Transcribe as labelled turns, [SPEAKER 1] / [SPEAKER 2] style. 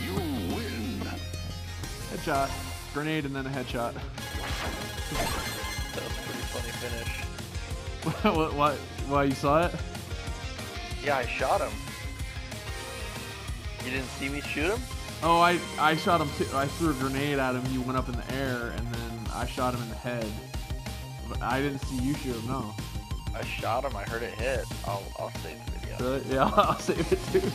[SPEAKER 1] you win.
[SPEAKER 2] Headshot. Grenade and then a headshot.
[SPEAKER 3] that was a pretty funny finish.
[SPEAKER 2] what, what, why you saw it?
[SPEAKER 3] Yeah, I shot him. You didn't see me shoot him?
[SPEAKER 2] Oh, I, I shot him too. I threw a grenade at him. He went up in the air, and then I shot him in the head. But I didn't see you shoot him, no.
[SPEAKER 3] I shot him. I heard it hit. I'll I'll save the video.
[SPEAKER 2] Yeah, I'll save it too.